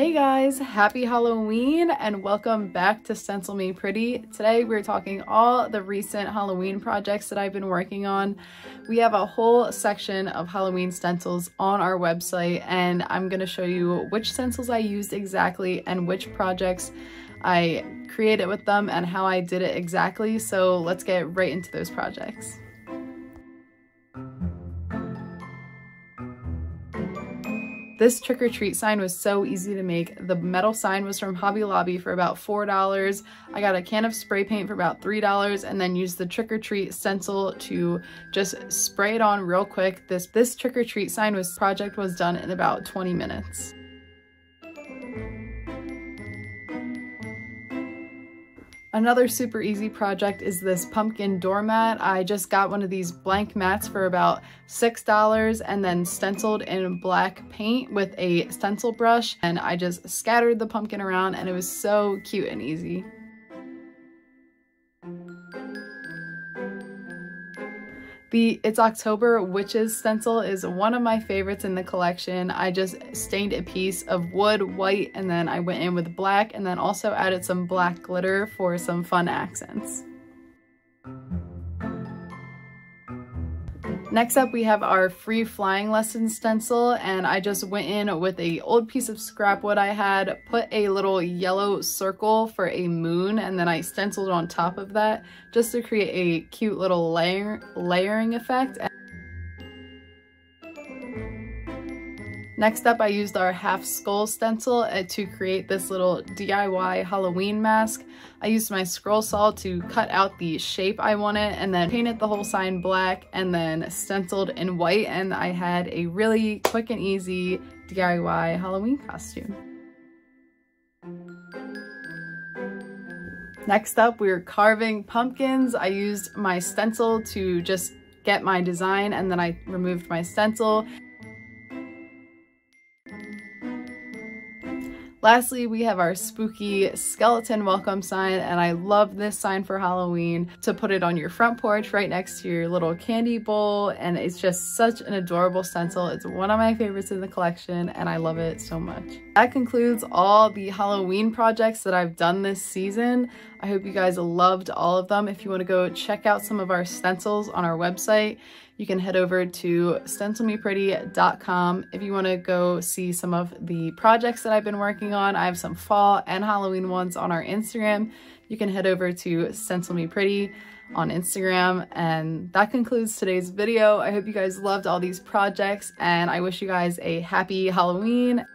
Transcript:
Hey guys, happy Halloween and welcome back to Stencil Me Pretty. Today we're talking all the recent Halloween projects that I've been working on. We have a whole section of Halloween stencils on our website and I'm going to show you which stencils I used exactly and which projects I created with them and how I did it exactly. So let's get right into those projects. This trick or treat sign was so easy to make. The metal sign was from Hobby Lobby for about $4. I got a can of spray paint for about $3 and then used the trick or treat stencil to just spray it on real quick. This, this trick or treat sign was project was done in about 20 minutes. Another super easy project is this pumpkin doormat. I just got one of these blank mats for about $6 and then stenciled in black paint with a stencil brush and I just scattered the pumpkin around and it was so cute and easy. The It's October Witches stencil is one of my favorites in the collection. I just stained a piece of wood white and then I went in with black and then also added some black glitter for some fun accents. Next up we have our free flying lesson stencil and I just went in with a old piece of scrap wood I had, put a little yellow circle for a moon and then I stenciled on top of that just to create a cute little layer layering effect. Next up, I used our half skull stencil uh, to create this little DIY Halloween mask. I used my scroll saw to cut out the shape I wanted and then painted the whole sign black and then stenciled in white and I had a really quick and easy DIY Halloween costume. Next up, we are carving pumpkins. I used my stencil to just get my design and then I removed my stencil. Lastly, we have our spooky skeleton welcome sign, and I love this sign for Halloween to put it on your front porch right next to your little candy bowl, and it's just such an adorable stencil. It's one of my favorites in the collection, and I love it so much. That concludes all the Halloween projects that I've done this season. I hope you guys loved all of them. If you want to go check out some of our stencils on our website, you can head over to stencilmepretty.com. If you want to go see some of the projects that I've been working on, I have some fall and Halloween ones on our Instagram. You can head over to stencilmepretty on Instagram. And that concludes today's video. I hope you guys loved all these projects and I wish you guys a happy Halloween.